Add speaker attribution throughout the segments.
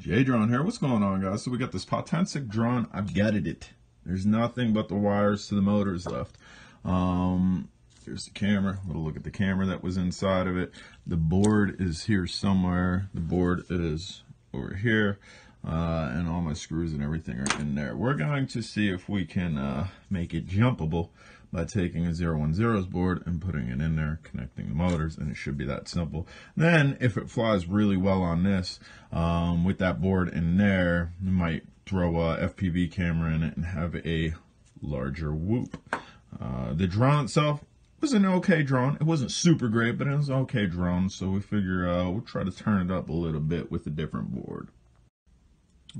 Speaker 1: Jay Drone here. What's going on, guys? So we got this Potensic drone. I've gutted it. There's nothing but the wires to the motors left. Um, here's the camera. A little look at the camera that was inside of it. The board is here somewhere. The board is over here. Uh, and all my screws and everything are in there. We're going to see if we can uh, make it jumpable by taking a 010's board and putting it in there, connecting the motors, and it should be that simple. Then, if it flies really well on this, um, with that board in there, you might throw a FPV camera in it and have a larger whoop. Uh, the drone itself was an okay drone. It wasn't super great, but it was an okay drone, so we figure uh, we'll try to turn it up a little bit with a different board.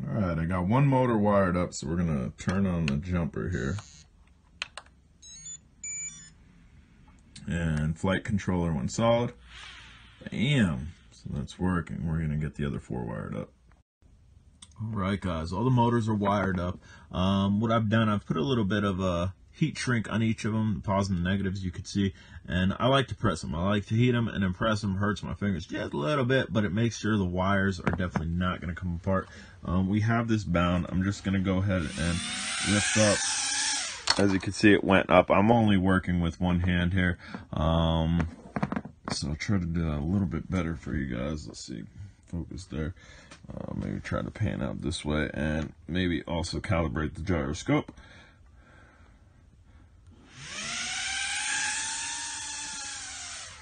Speaker 1: All right, I got one motor wired up, so we're to turn on the jumper here. And flight controller one solid. Bam! So that's working. We're going to get the other four wired up. All right, guys, all the motors are wired up. Um, what I've done, I've put a little bit of a heat shrink on each of them, the positives and negatives you could see, and I like to press them. I like to heat them and then press them. Hurts my fingers just a little bit, but it makes sure the wires are definitely not going to come apart. Um, we have this bound. I'm just going to go ahead and lift up as you can see, it went up. I'm only working with one hand here. Um, so I'll try to do a little bit better for you guys. Let's see, focus there. Uh, maybe try to pan out this way and maybe also calibrate the gyroscope.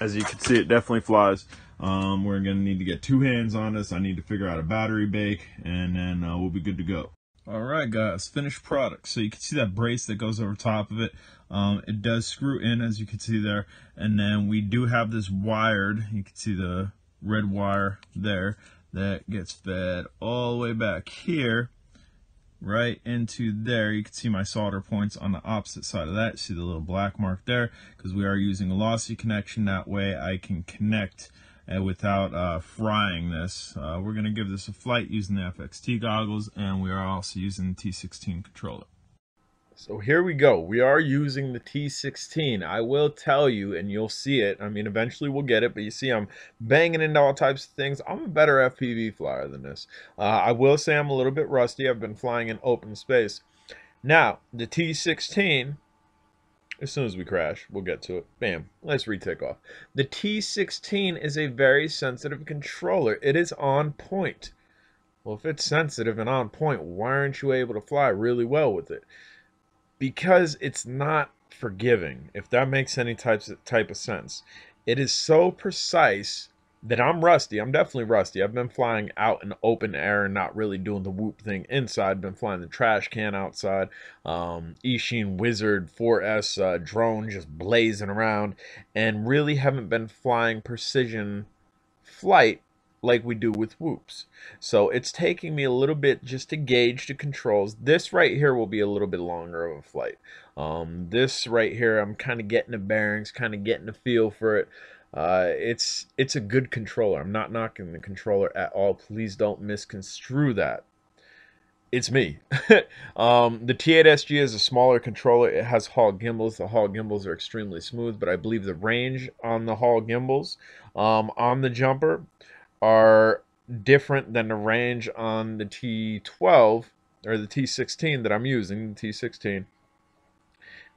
Speaker 1: As you can see, it definitely flies. Um, we're going to need to get two hands on this. I need to figure out a battery bake, and then uh, we'll be good to go. All right, guys, finished product. So you can see that brace that goes over top of it. Um, it does screw in, as you can see there. And then we do have this wired. You can see the red wire there that gets fed all the way back here right into there. You can see my solder points on the opposite side of that. See the little black mark there because we are using a lossy connection. That way I can connect uh, without uh, frying this. Uh, we're going to give this a flight using the FXT goggles, and we are also using the T16 controller.
Speaker 2: So here we go. We are using the T16. I will tell you, and you'll see it. I mean, eventually we'll get it, but you see I'm banging into all types of things. I'm a better FPV flyer than this. Uh, I will say I'm a little bit rusty. I've been flying in open space. Now, the T16 as soon as we crash, we'll get to it. Bam. Let's retake off. The T16 is a very sensitive controller. It is on point. Well, if it's sensitive and on point, why aren't you able to fly really well with it? Because it's not forgiving, if that makes any types of, type of sense. It is so precise that I'm rusty. I'm definitely rusty. I've been flying out in open air and not really doing the whoop thing inside. Been flying the trash can outside. Um, Eachine Wizard 4S uh, drone just blazing around, and really haven't been flying precision flight like we do with whoops. So it's taking me a little bit just to gauge the controls. This right here will be a little bit longer of a flight. Um, this right here, I'm kind of getting the bearings, kind of getting the feel for it. Uh, it's it's a good controller. I'm not knocking the controller at all. Please don't misconstrue that. It's me. um, the T8SG is a smaller controller. It has Hall gimbals. The Hall gimbals are extremely smooth, but I believe the range on the Hall gimbals um, on the jumper are different than the range on the T12 or the T16 that I'm using, the T16.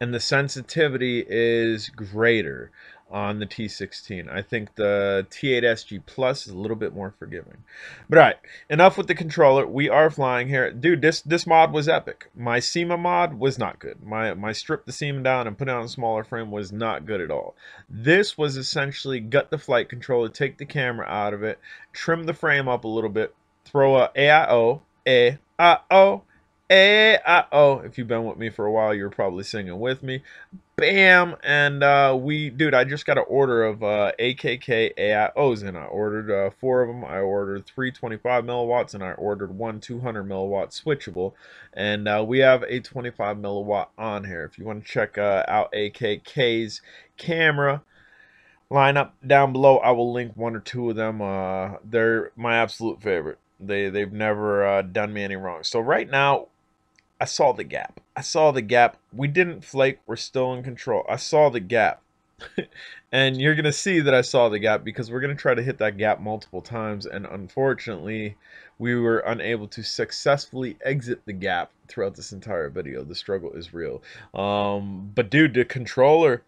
Speaker 2: And the sensitivity is greater on the T16. I think the T8SG Plus is a little bit more forgiving. But all right, enough with the controller. We are flying here. Dude, this this mod was epic. My Syma mod was not good. My my strip the Syma down and put it on a smaller frame was not good at all. This was essentially gut the flight controller, take the camera out of it, trim the frame up a little bit, throw a AIO, AIO, A-I-O. If you've been with me for a while, you're probably singing with me. Bam! And uh, we, dude, I just got an order of uh, AKK AIOs, and I ordered uh, four of them. I ordered three 25 milliwatts, and I ordered one 200 milliwatt switchable. And uh, we have a 25 milliwatt on here. If you want to check uh, out AKK's camera, line up down below. I will link one or two of them. Uh, they're my absolute favorite. They they've never uh, done me any wrong. So right now I saw the gap. I saw the gap. We didn't flake. We're still in control. I saw the gap. and you're going to see that I saw the gap because we're going to try to hit that gap multiple times. And unfortunately, we were unable to successfully exit the gap throughout this entire video. The struggle is real. Um, but dude, the controller,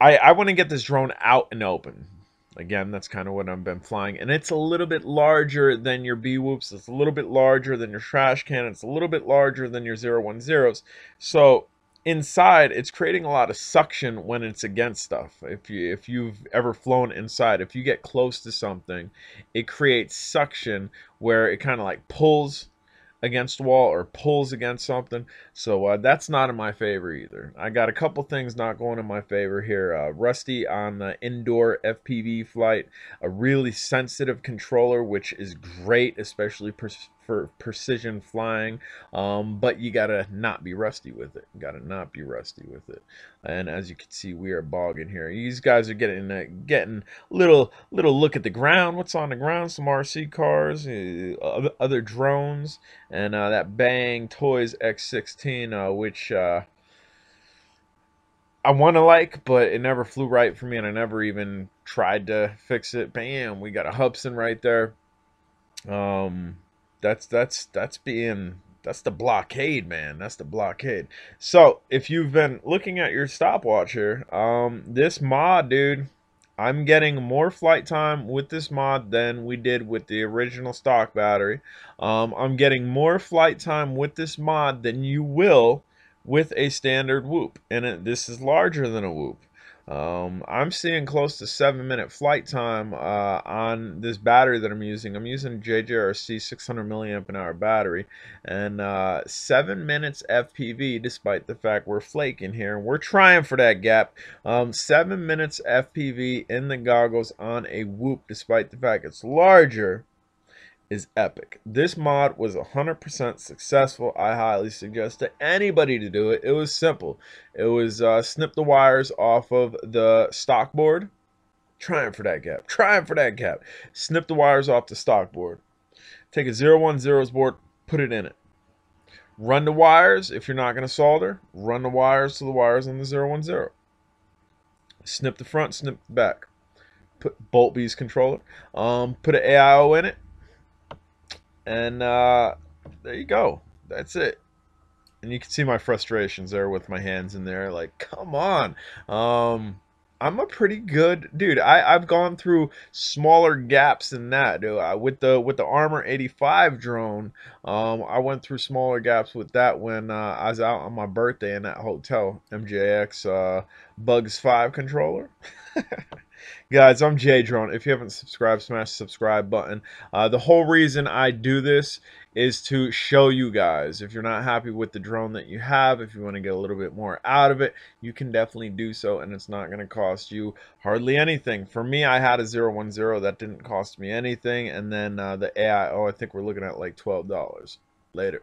Speaker 2: I, I want to get this drone out and open. Again, that's kind of what I've been flying. And it's a little bit larger than your B-Whoops. It's a little bit larger than your trash can. It's a little bit larger than your 010s. So inside it's creating a lot of suction when it's against stuff if you if you've ever flown inside if you get close to something it creates suction where it kind of like pulls against wall or pulls against something. So uh, that's not in my favor either. I got a couple things not going in my favor here. Uh, rusty on the indoor FPV flight, a really sensitive controller, which is great, especially for precision flying. Um, but you gotta not be rusty with it. You gotta not be rusty with it. And as you can see, we are bogging here. These guys are getting uh, getting little little look at the ground. What's on the ground? Some RC cars, uh, other drones, and uh, that Bang Toys X16, uh, which. Uh, I want to like, but it never flew right for me, and I never even tried to fix it. Bam, we got a Hubsan right there. Um, that's that's that's being that's the blockade, man. That's the blockade. So if you've been looking at your stopwatch here, um, this mod, dude, I'm getting more flight time with this mod than we did with the original stock battery. Um, I'm getting more flight time with this mod than you will with a standard whoop. And it, this is larger than a whoop. Um, I'm seeing close to seven minute flight time uh, on this battery that I'm using. I'm using JJRC 600 milliamp an hour battery, and uh, seven minutes FPV. Despite the fact we're flaking here, we're trying for that gap. Um, seven minutes FPV in the goggles on a whoop, despite the fact it's larger is epic. This mod was 100% successful. I highly suggest to anybody to do it. It was simple. It was uh, snip the wires off of the stock board. Trying for that gap. Trying for that gap. Snip the wires off the stock board. Take a 010s board, put it in it. Run the wires. If you're not going to solder, run the wires to the wires on the 010. Snip the front, snip the back. Put Bolt Bees controller. Um, put an AIO in it and uh, there you go. That's it. And you can see my frustrations there with my hands in there. Like, come on. Um, I'm a pretty good dude. I I've gone through smaller gaps than that, dude. I, with the with the Armor 85 drone, um, I went through smaller gaps with that when uh, I was out on my birthday in that hotel MJX uh, Bugs 5 controller. Guys, I'm Jay Drone. If you haven't subscribed, smash the subscribe button. Uh, the whole reason I do this is to show you guys. If you're not happy with the drone that you have, if you want to get a little bit more out of it, you can definitely do so, and it's not going to cost you hardly anything. For me, I had a 010 that didn't cost me anything, and then uh, the AIO, I think we're looking at like $12. Later.